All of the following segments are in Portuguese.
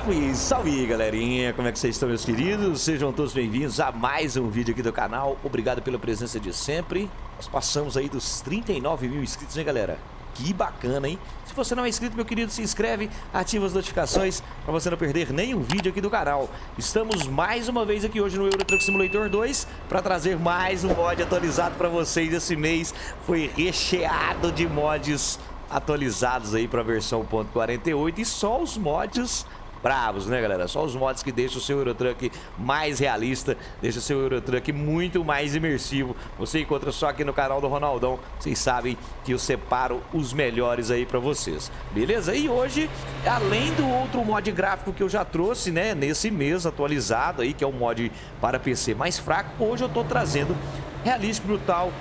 Salve, salve galerinha, como é que vocês estão meus queridos? Sejam todos bem-vindos a mais um vídeo aqui do canal, obrigado pela presença de sempre Nós passamos aí dos 39 mil inscritos, hein galera? Que bacana, hein? Se você não é inscrito, meu querido, se inscreve, ativa as notificações para você não perder nenhum vídeo aqui do canal. Estamos mais uma vez aqui hoje no Euro Truck Simulator 2 para trazer mais um mod atualizado para vocês. Esse mês foi recheado de mods atualizados aí para a versão .48 e só os mods bravos, né, galera? Só os mods que deixam o seu Eurotruck mais realista, deixam o seu Eurotruck muito mais imersivo. Você encontra só aqui no canal do Ronaldão. Vocês sabem que eu separo os melhores aí para vocês. Beleza? E hoje, além do outro mod gráfico que eu já trouxe, né, nesse mês atualizado aí, que é o mod para PC mais fraco, hoje eu tô trazendo Realista Brutal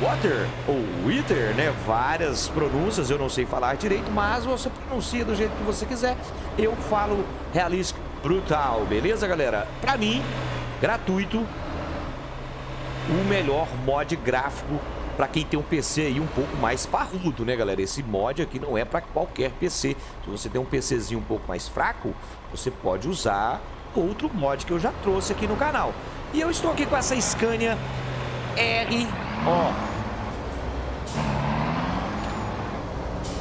Water ou Wither, né? Várias pronúncias, eu não sei falar direito, mas você pronuncia do jeito que você quiser. Eu falo realístico brutal, beleza, galera? Pra mim, gratuito, o melhor mod gráfico para quem tem um PC aí um pouco mais parrudo, né, galera? Esse mod aqui não é para qualquer PC. Se você tem um PCzinho um pouco mais fraco, você pode usar outro mod que eu já trouxe aqui no canal. E eu estou aqui com essa Scania R, ó,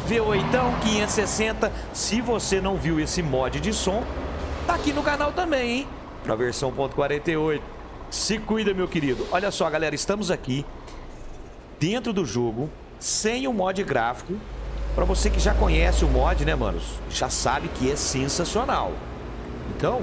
V8 560. Se você não viu esse mod de som, tá aqui no canal também, hein? Pra versão .48. Se cuida, meu querido. Olha só, galera, estamos aqui dentro do jogo, sem o mod gráfico. Para você que já conhece o mod, né, manos? Já sabe que é sensacional. Então,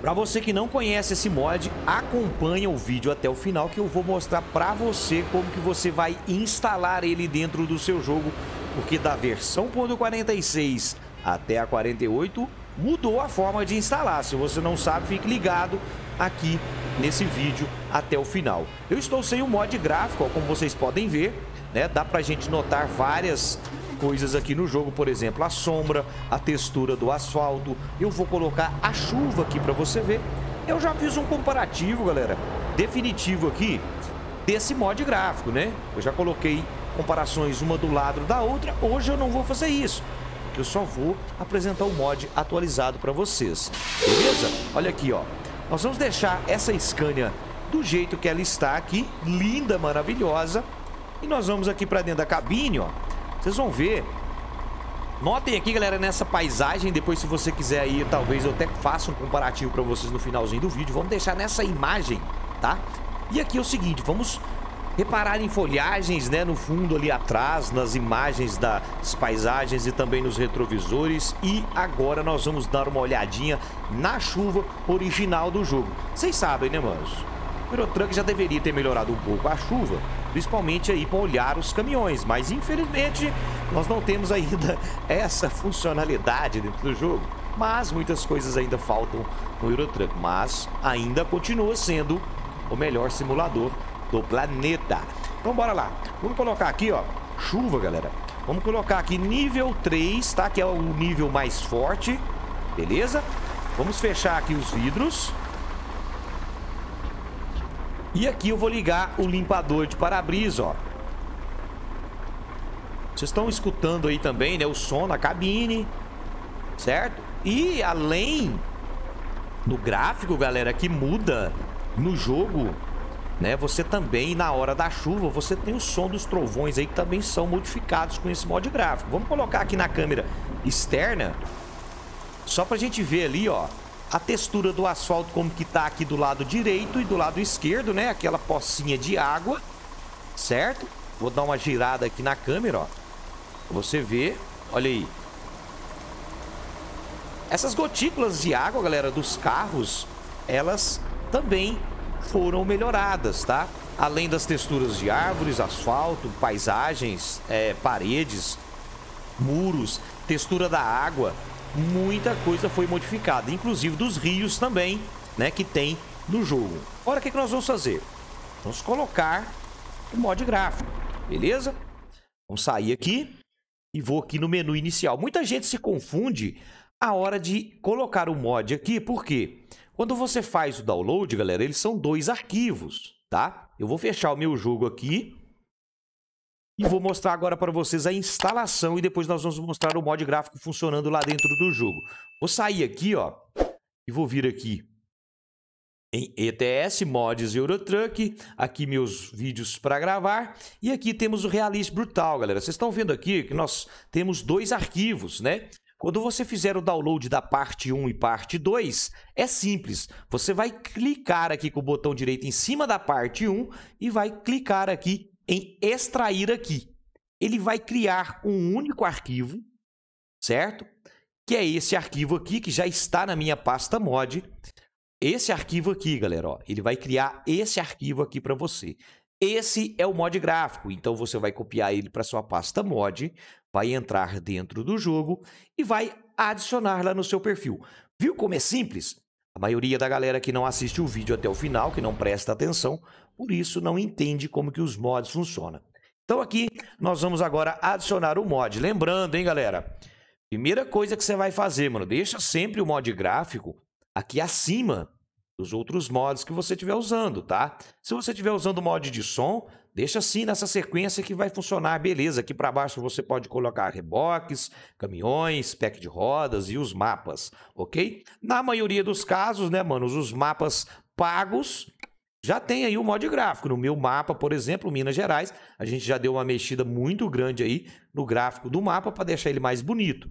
para você que não conhece esse mod, acompanha o vídeo até o final que eu vou mostrar para você como que você vai instalar ele dentro do seu jogo, porque da versão .46 até a 48 mudou a forma de instalar. Se você não sabe, fique ligado aqui nesse vídeo até o final. Eu estou sem o mod gráfico, como vocês podem ver, né? Dá pra gente notar várias coisas aqui no jogo, por exemplo, a sombra, a textura do asfalto. Eu vou colocar a chuva aqui para você ver. Eu já fiz um comparativo, galera, definitivo aqui desse mod gráfico, né? Eu já coloquei comparações uma do lado da outra. Hoje eu não vou fazer isso, porque eu só vou apresentar o mod atualizado para vocês. Beleza? Olha aqui, ó. Nós vamos deixar essa Scania do jeito que ela está aqui, linda, maravilhosa. E nós vamos aqui para dentro da cabine, ó. Vocês vão ver. Notem aqui, galera, nessa paisagem. Depois, se você quiser aí, talvez eu até faça um comparativo para vocês no finalzinho do vídeo. Vamos deixar nessa imagem, tá? E aqui é o seguinte, vamos reparar em folhagens, né, no fundo ali atrás, nas imagens das paisagens e também nos retrovisores. E agora nós vamos dar uma olhadinha na chuva original do jogo. Vocês sabem, né, manos? O Eurotruck já deveria ter melhorado um pouco a chuva, principalmente aí para olhar os caminhões, mas infelizmente nós não temos ainda essa funcionalidade dentro do jogo. Mas muitas coisas ainda faltam no Eurotruck, mas ainda continua sendo o melhor simulador do planeta. Então bora lá. Vamos colocar aqui, ó, chuva, galera. Vamos colocar aqui nível 3, tá? Que é o nível mais forte. Beleza? Vamos fechar aqui os vidros. E aqui eu vou ligar o limpador de para-brisa, ó. Vocês estão escutando aí também, né? O som na cabine, certo? E além do gráfico, galera, que muda no jogo, né? Você também, na hora da chuva, você tem o som dos trovões aí que também são modificados com esse mod gráfico. Vamos colocar aqui na câmera externa, só pra gente ver ali, ó, a textura do asfalto como que tá aqui do lado direito e do lado esquerdo, né? Aquela pocinha de água, certo? Vou dar uma girada aqui na câmera, ó. Você vê, olha aí. Essas gotículas de água, galera, dos carros, elas também foram melhoradas, tá? Além das texturas de árvores, asfalto, paisagens, é, paredes, muros, textura da água, muita coisa foi modificada, inclusive dos rios também, né, que tem no jogo. Agora, o que, que nós vamos fazer? Vamos colocar o mod gráfico, beleza? Vamos sair aqui e vou aqui no menu inicial. Muita gente se confunde a hora de colocar o mod aqui, por quê? Quando você faz o download, galera, eles são dois arquivos, tá? Eu vou fechar o meu jogo aqui e vou mostrar agora para vocês a instalação e depois nós vamos mostrar o mod gráfico funcionando lá dentro do jogo. Vou sair aqui, ó, e vou vir aqui em ETS, mods Eurotruck, aqui meus vídeos para gravar, e aqui temos o Realist Brutal, galera. Vocês estão vendo aqui que nós temos dois arquivos, né? Quando você fizer o download da parte 1 e parte 2, é simples. Você vai clicar aqui com o botão direito em cima da parte 1 e vai clicar aqui em extrair aqui. Ele vai criar um único arquivo, certo? Que é esse arquivo aqui, que já está na minha pasta mod. Esse arquivo aqui, galera, ó, ele vai criar esse arquivo aqui para você. Esse é o mod gráfico, então você vai copiar ele para sua pasta mod, vai entrar dentro do jogo e vai adicionar lá no seu perfil. Viu como é simples? A maioria da galera que não assiste o vídeo até o final, que não presta atenção, por isso não entende como que os mods funcionam. Então aqui nós vamos agora adicionar o mod. Lembrando, hein, galera? Primeira coisa que você vai fazer, mano, deixa sempre o mod gráfico aqui acima dos outros mods que você estiver usando, tá? Se você estiver usando mod de som, deixa assim nessa sequência que vai funcionar, beleza. Aqui para baixo você pode colocar reboques, caminhões, pack de rodas e os mapas, ok? Na maioria dos casos, né, manos, os mapas pagos já tem aí o mod gráfico. No meu mapa, por exemplo, Minas Gerais, a gente já deu uma mexida muito grande aí no gráfico do mapa para deixar ele mais bonito.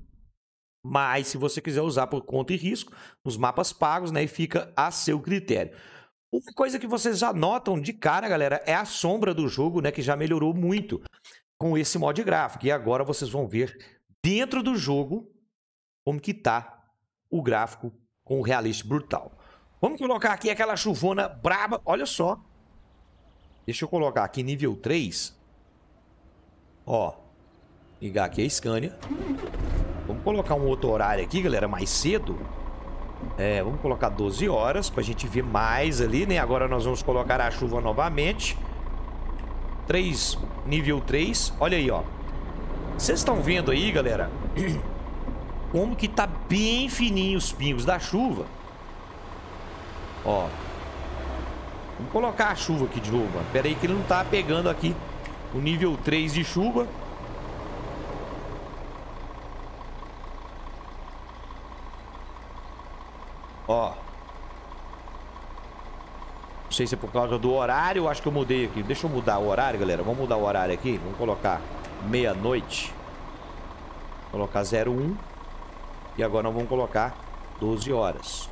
Mas se você quiser usar por conta e risco, nos mapas pagos, né, fica a seu critério. Uma coisa que vocês já notam de cara, galera, é a sombra do jogo, né, que já melhorou muito com esse mod gráfico. E agora vocês vão ver dentro do jogo como que tá o gráfico com o realista brutal. Vamos colocar aqui aquela chuvona braba. Olha só. Deixa eu colocar aqui nível 3. Ó. Ligar aqui a Scania. Vamos colocar um outro horário aqui, galera, mais cedo. É, vamos colocar 12 horas pra gente ver mais ali, né? Agora nós vamos colocar a chuva novamente. 3, nível 3. Olha aí, ó. Vocês estão vendo aí, galera? Como que tá bem fininho os pingos da chuva. Ó. Vamos colocar a chuva aqui de novo, mano. Pera aí que ele não tá pegando aqui o nível 3 de chuva. Ó. Não sei se é por causa do horário, acho que eu mudei aqui. Deixa eu mudar o horário, galera. Vamos mudar o horário aqui. Vamos colocar meia-noite. Colocar 01. E agora nós vamos colocar 12 horas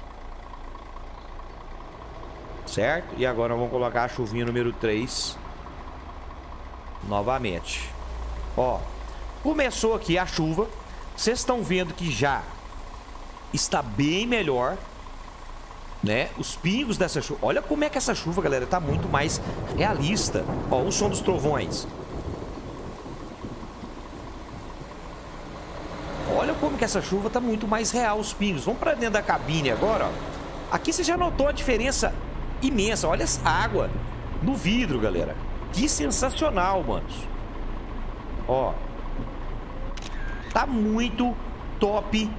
certo? E agora vamos colocar a chuvinha número 3 novamente. Ó, começou aqui a chuva. Vocês estão vendo que já está bem melhor, né? Os pingos dessa chuva. Olha como é que essa chuva, galera, tá muito mais realista. Ó, o som dos trovões. Olha como que essa chuva tá muito mais real, os pingos. Vamos para dentro da cabine agora, ó. Aqui você já notou a diferença imensa. Olha essa água no vidro, galera. Que sensacional, manos. Ó. Tá muito top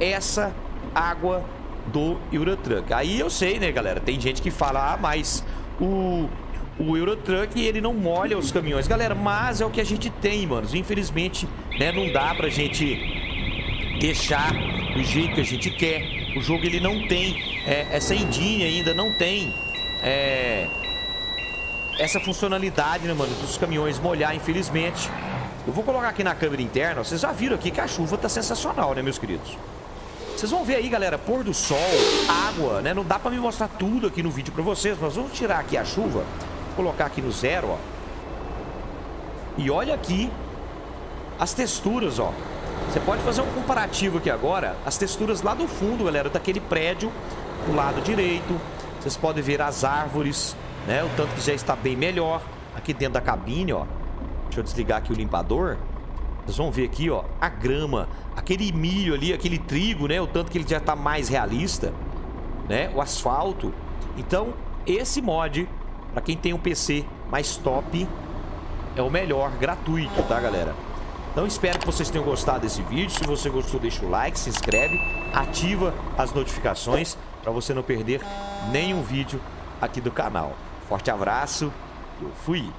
essa água do Eurotruck. Aí eu sei, né, galera? Tem gente que fala, ah, mas o, o Eurotruck, ele não molha os caminhões. Galera, mas é o que a gente tem, manos. Infelizmente, né, não dá pra gente deixar do jeito que a gente quer. O jogo ele não tem é, essa engine ainda, não tem é, essa funcionalidade, né, mano, dos caminhões molhar, infelizmente. Eu vou colocar aqui na câmera interna, vocês já viram aqui que a chuva tá sensacional, né, meus queridos? Vocês vão ver aí, galera, pôr do sol, água, né? Não dá pra me mostrar tudo aqui no vídeo pra vocês, mas vamos tirar aqui a chuva, colocar aqui no zero, ó. E olha aqui as texturas, ó. Você pode fazer um comparativo aqui agora, as texturas lá do fundo, galera, daquele prédio, do lado direito. Vocês podem ver as árvores, né? O tanto que já está bem melhor. Aqui dentro da cabine, ó. Deixa eu desligar aqui o limpador. Vocês vão ver aqui, ó, a grama, aquele milho ali, aquele trigo, né? O tanto que ele já está mais realista, né? O asfalto. Então, esse mod, para quem tem um PC mais top, é o melhor, gratuito, tá, galera? Então espero que vocês tenham gostado desse vídeo. Se você gostou, deixa o like, se inscreve, ativa as notificações para você não perder nenhum vídeo aqui do canal. Forte abraço, eu fui!